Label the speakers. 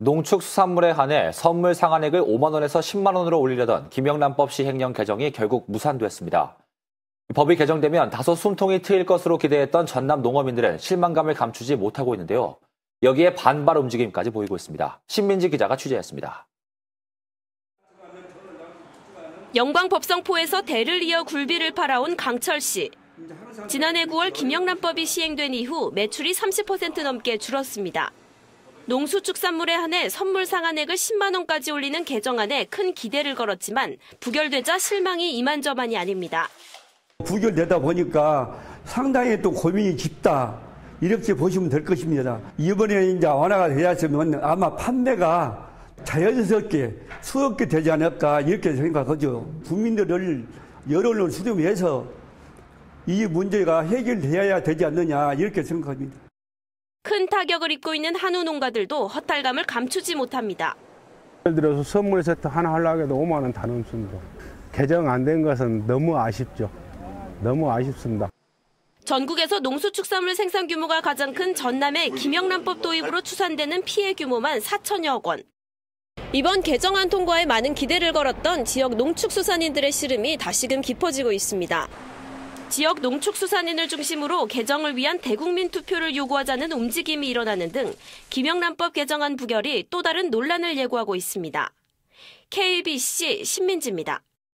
Speaker 1: 농축수산물에 한해 선물 상한액을 5만 원에서 10만 원으로 올리려던 김영란법 시행령 개정이 결국 무산됐습니다. 법이 개정되면 다소 숨통이 트일 것으로 기대했던 전남 농어민들은 실망감을 감추지 못하고 있는데요. 여기에 반발 움직임까지 보이고 있습니다. 신민지 기자가 취재했습니다.
Speaker 2: 영광법성포에서 대를 이어 굴비를 팔아온 강철 씨. 지난해 9월 김영란법이 시행된 이후 매출이 30% 넘게 줄었습니다. 농수축산물에 한해 선물 상한액을 10만 원까지 올리는 개정안에 큰 기대를 걸었지만 부결되자 실망이 이만저만이 아닙니다.
Speaker 3: 부결되다 보니까 상당히 또 고민이 깊다. 이렇게 보시면 될 것입니다. 이번에 이제 완화가 되었으면 아마 판매가 자연스럽게 수없게 되지 않을까 이렇게 생각하죠. 국민들을 여론을 수렴해서 이 문제가 해결되어야 되지 않느냐 이렇게 생각합니다.
Speaker 2: 큰 타격을 입고 있는 한우 농가들도 허탈감을 감추지 못합니다.
Speaker 4: 예를 들어서 선물 세트 하나 하려고 해도 5만 원다 넘습니다. 개정 안 된 것은 너무 아쉽죠. 너무 아쉽습니다.
Speaker 2: 전국에서 농수축산물 생산 규모가 가장 큰 전남의 김영란법 도입으로 추산되는 피해 규모만 4천여억 원. 이번 개정안 통과에 많은 기대를 걸었던 지역 농축수산인들의 시름이 다시금 깊어지고 있습니다. 지역 농축수산인을 중심으로 개정을 위한 대국민 투표를 요구하자는 움직임이 일어나는 등 김영란법 개정안 부결이 또 다른 논란을 예고하고 있습니다. KBC 신민지입니다.